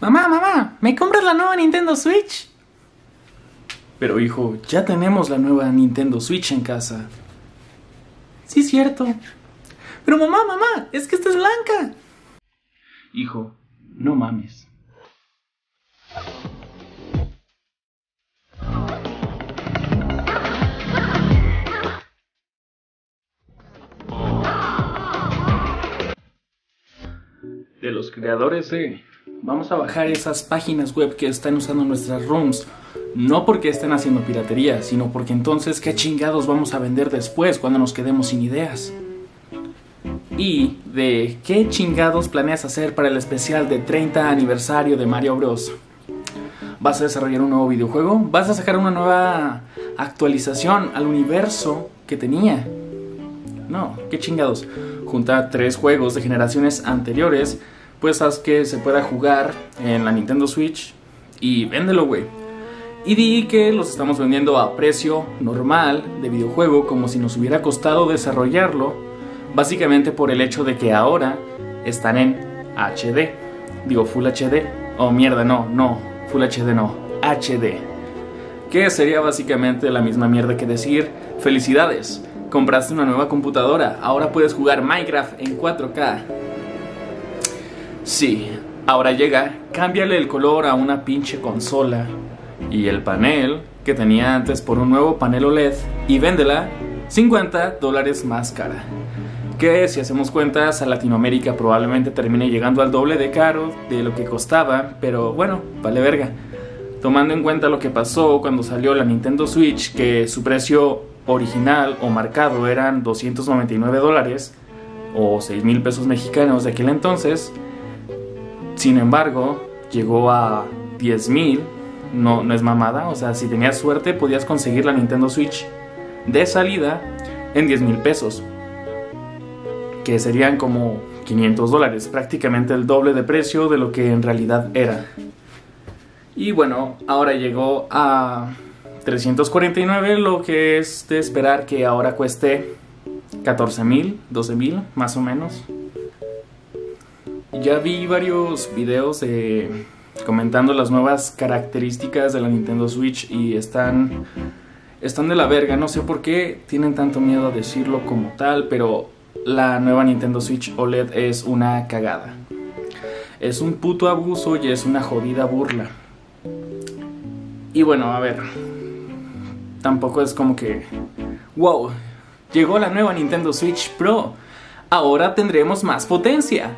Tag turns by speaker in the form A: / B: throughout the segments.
A: Mamá, mamá, ¿me compras la nueva Nintendo Switch? Pero hijo, ya tenemos la nueva Nintendo Switch en casa. Sí, cierto. Pero mamá, mamá, es que esta es blanca. Hijo, no mames. De los creadores de... Vamos a bajar esas páginas web que están usando nuestras rooms. No porque estén haciendo piratería, sino porque entonces qué chingados vamos a vender después cuando nos quedemos sin ideas. Y de qué chingados planeas hacer para el especial de 30 aniversario de Mario Bros. ¿Vas a desarrollar un nuevo videojuego? ¿Vas a sacar una nueva actualización al universo que tenía? No, qué chingados. Junta tres juegos de generaciones anteriores, pues haz que se pueda jugar en la Nintendo Switch y véndelo, güey. Y di que los estamos vendiendo a precio normal de videojuego, como si nos hubiera costado desarrollarlo, básicamente por el hecho de que ahora están en HD. Digo, Full HD. Oh, mierda, no, no, Full HD no, HD. Que sería básicamente la misma mierda que decir, felicidades, compraste una nueva computadora, ahora puedes jugar Minecraft en 4K. Sí, ahora llega, cámbiale el color a una pinche consola y el panel que tenía antes por un nuevo panel OLED y véndela 50 dólares más cara. Que si hacemos cuentas a Latinoamérica probablemente termine llegando al doble de caro de lo que costaba, pero bueno, vale verga. Tomando en cuenta lo que pasó cuando salió la Nintendo Switch, que su precio original o marcado eran 299 dólares o 6 mil pesos mexicanos de aquel entonces, sin embargo, llegó a 10 mil no, no es mamada. O sea, si tenías suerte, podías conseguir la Nintendo Switch de salida en 10 mil pesos. Que serían como 500 dólares, prácticamente el doble de precio de lo que en realidad era. Y bueno, ahora llegó a 349, lo que es de esperar que ahora cueste 14 mil, 12 mil, más o menos. Ya vi varios videos de comentando las nuevas características de la Nintendo Switch y están están de la verga, no sé por qué tienen tanto miedo a decirlo como tal, pero la nueva Nintendo Switch OLED es una cagada. Es un puto abuso y es una jodida burla. Y bueno, a ver. Tampoco es como que wow, llegó la nueva Nintendo Switch Pro. Ahora tendremos más potencia.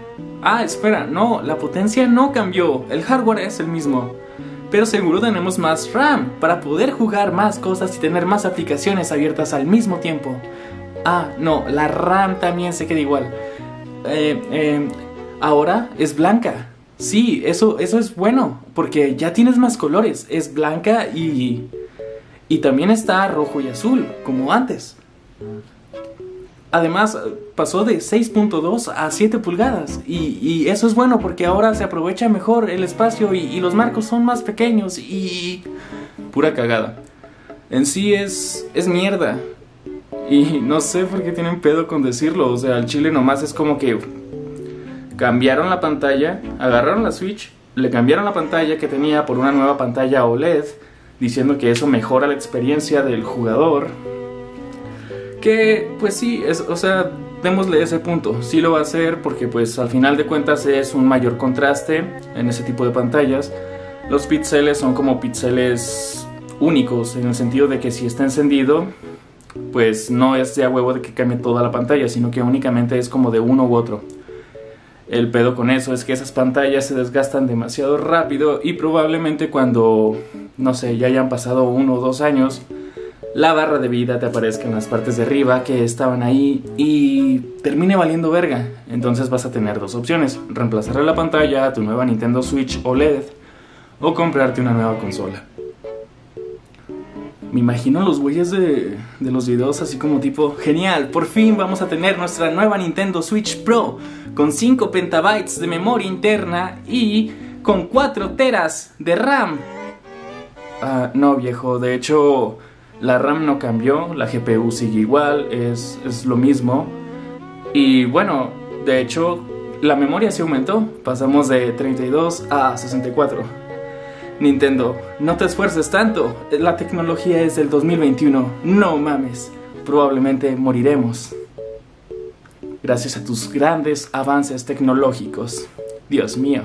A: Ah, espera, no, la potencia no cambió, el hardware es el mismo. Pero seguro tenemos más RAM para poder jugar más cosas y tener más aplicaciones abiertas al mismo tiempo. Ah, no, la RAM también se queda igual. Eh, eh, ahora es blanca. Sí, eso, eso es bueno, porque ya tienes más colores. Es blanca y... Y también está rojo y azul, como antes. Además, pasó de 6.2 a 7 pulgadas. Y, eso es bueno porque ahora se aprovecha mejor el espacio y, los marcos son más pequeños y... Pura cagada. En sí es, es mierda. Y no sé por qué tienen pedo con decirlo. O sea, al chile nomás es como que cambiaron la pantalla, agarraron la Switch, le cambiaron la pantalla que tenía por una nueva pantalla OLED, diciendo que eso mejora la experiencia del jugador que, pues sí, es, o sea, démosle ese punto. Sí lo va a hacer porque, pues, al final de cuentas es un mayor contraste en ese tipo de pantallas. Los píxeles son como píxeles únicos, en el sentido de que si está encendido, pues no es de a huevo de que cambie toda la pantalla, sino que únicamente es como de uno u otro. El pedo con eso es que esas pantallas se desgastan demasiado rápido y probablemente cuando, no sé, ya hayan pasado uno o dos años, la barra de vida te aparezca en las partes de arriba que estaban ahí y termine valiendo verga. Entonces vas a tener dos opciones, reemplazar la pantalla a tu nueva Nintendo Switch OLED o comprarte una nueva consola. Me imagino los güeyes de, de, los videos así como tipo, genial, por fin vamos a tener nuestra nueva Nintendo Switch Pro con 5 petabytes de memoria interna y con 4 teras de RAM. Ah, no viejo, de hecho la RAM no cambió, la GPU sigue igual, es, lo mismo. Y bueno, de hecho, la memoria se aumentó, pasamos de 32 a 64. Nintendo, no te esfuerces tanto, la tecnología es del 2021, no mames, probablemente moriremos. Gracias a tus grandes avances tecnológicos. Dios mío.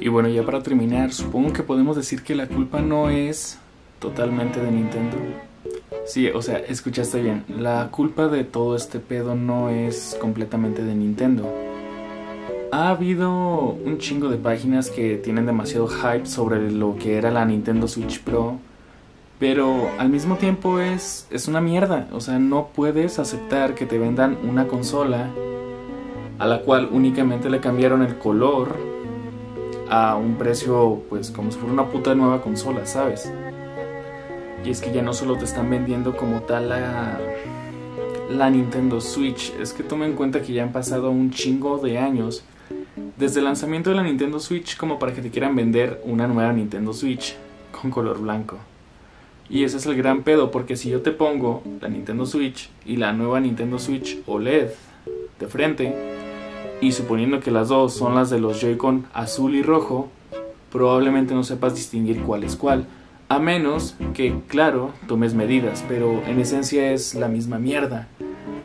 A: Y bueno, ya para terminar, supongo que podemos decir que la culpa no es totalmente de Nintendo. Sí, o sea, escuchaste bien. La culpa de todo este pedo no es completamente de Nintendo. Ha habido un chingo de páginas que tienen demasiado hype sobre lo que era la Nintendo Switch Pro. Pero al mismo tiempo es, es una mierda. O sea, no puedes aceptar que te vendan una consola a la cual únicamente le cambiaron el color a un precio, pues como si fuera una puta nueva consola, ¿sabes? Y es que ya no solo te están vendiendo como tal la, la Nintendo Switch, es que toma en cuenta que ya han pasado un chingo de años desde el lanzamiento de la Nintendo Switch como para que te quieran vender una nueva Nintendo Switch con color blanco. Y ese es el gran pedo, porque si yo te pongo la Nintendo Switch y la nueva Nintendo Switch OLED de frente, y suponiendo que las dos son las de los Joy-Con azul y rojo, probablemente no sepas distinguir cuál es cuál. A menos que, claro, tomes medidas, pero en esencia es la misma mierda.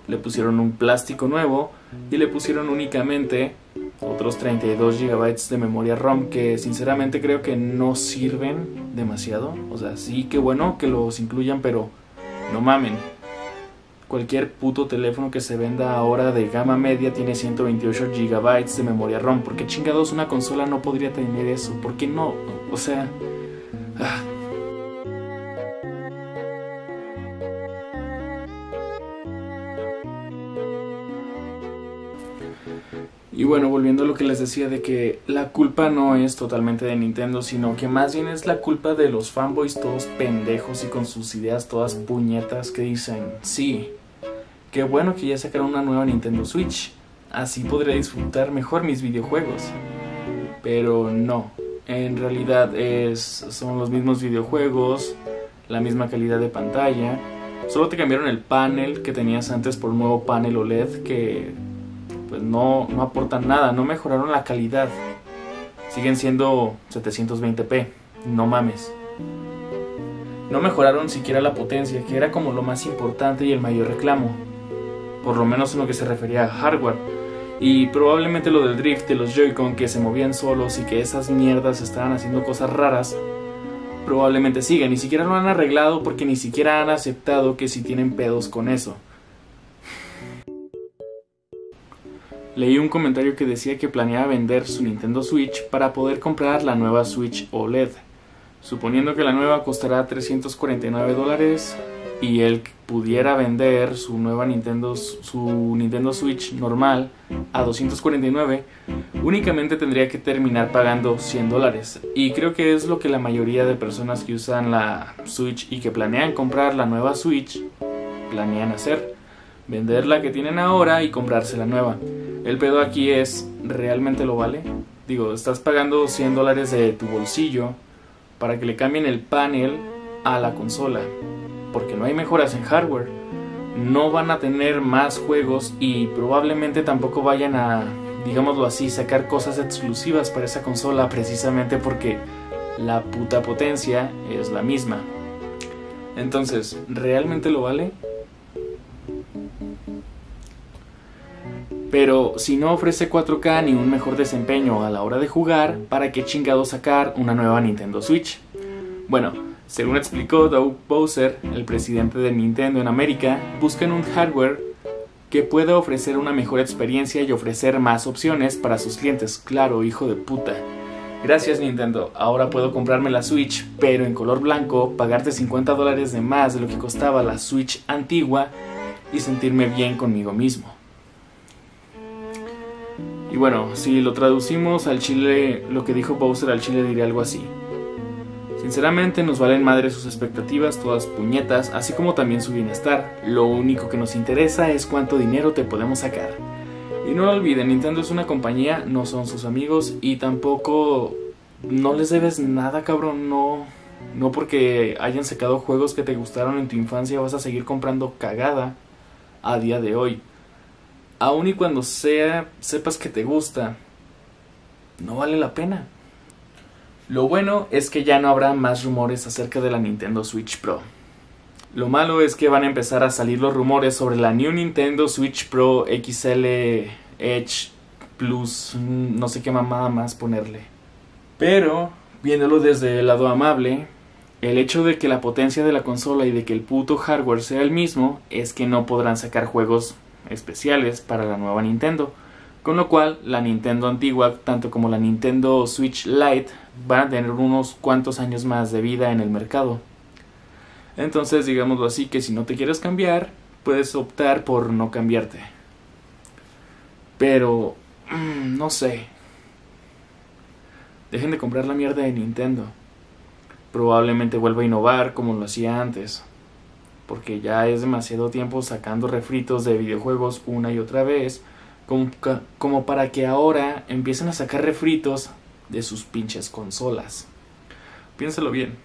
A: Le pusieron un plástico nuevo y le pusieron únicamente otros 32 GB de memoria ROM que sinceramente creo que no sirven demasiado. O sea, sí que bueno que los incluyan, pero no mamen. Cualquier puto teléfono que se venda ahora de gama media tiene 128 GB de memoria ROM. ¿Por qué chingados una consola no podría tener eso? ¿Por qué no? O sea... Ah. Y bueno, volviendo a lo que les decía de que la culpa no es totalmente de Nintendo, sino que más bien es la culpa de los fanboys todos pendejos y con sus ideas todas puñetas que dicen, sí, qué bueno que ya sacaron una nueva Nintendo Switch, así podré disfrutar mejor mis videojuegos. Pero no, en realidad es, son los mismos videojuegos, la misma calidad de pantalla, solo te cambiaron el panel que tenías antes por un nuevo panel OLED que pues no, no aportan nada, no mejoraron la calidad. Siguen siendo 720p, no mames. No mejoraron siquiera la potencia, que era como lo más importante y el mayor reclamo. Por lo menos en lo que se refería a hardware. Y probablemente lo del drift de los Joy-Con que se movían solos y que esas mierdas estaban haciendo cosas raras. Probablemente sigan, ni siquiera lo han arreglado porque ni siquiera han aceptado que si tienen pedos con eso. Leí un comentario que decía que planeaba vender su Nintendo Switch para poder comprar la nueva Switch OLED, suponiendo que la nueva costará 349 dólares y él pudiera vender su nueva Nintendo, su Nintendo Switch normal a 249, únicamente tendría que terminar pagando 100 dólares. Y creo que es lo que la mayoría de personas que usan la Switch y que planean comprar la nueva Switch planean hacer. Vender la que tienen ahora y comprarse la nueva. El pedo aquí es, ¿realmente lo vale? Digo, estás pagando 100 dólares de tu bolsillo para que le cambien el panel a la consola, porque no hay mejoras en hardware. No van a tener más juegos y probablemente tampoco vayan a, digámoslo así, sacar cosas exclusivas para esa consola precisamente porque la puta potencia es la misma. Entonces, ¿realmente lo vale? Pero si no ofrece 4K ni un mejor desempeño a la hora de jugar, ¿para qué chingado sacar una nueva Nintendo Switch? Bueno, según explicó Doug Bowser, el presidente de Nintendo en América, buscan un hardware que pueda ofrecer una mejor experiencia y ofrecer más opciones para sus clientes. Claro, hijo de puta. Gracias Nintendo, ahora puedo comprarme la Switch, pero en color blanco, pagarte 50 dólares de más de lo que costaba la Switch antigua y sentirme bien conmigo mismo. Y bueno, si lo traducimos al chile, lo que dijo Bowser al chile diría algo así. Sinceramente nos valen madre sus expectativas, todas puñetas, así como también su bienestar. Lo único que nos interesa es cuánto dinero te podemos sacar. Y no lo olviden, Nintendo es una compañía, no son sus amigos y tampoco no les debes nada, cabrón, no No porque hayan sacado juegos que te gustaron en tu infancia vas a seguir comprando cagada a día de hoy. Aun y cuando sea, sepas que te gusta, no vale la pena. Lo bueno es que ya no habrá más rumores acerca de la Nintendo Switch Pro. Lo malo es que van a empezar a salir los rumores sobre la New Nintendo Switch Pro XL Edge Plus, no sé qué mamada más ponerle. Pero, viéndolo desde el lado amable, el hecho de que la potencia de la consola y de que el puto hardware sea el mismo es que no podrán sacar juegos especiales para la nueva Nintendo. Con lo cual, la Nintendo antigua, tanto como la Nintendo Switch Lite, van a tener unos cuantos años más de vida en el mercado. Entonces, digámoslo así, que si no te quieres cambiar, puedes optar por no cambiarte. Pero, mm, no sé. Dejen de comprar la mierda de Nintendo. Probablemente vuelva a innovar como lo hacía antes. Porque ya es demasiado tiempo sacando refritos de videojuegos una y otra vez como, para que ahora empiecen a sacar refritos de sus pinches consolas. Piénsalo bien.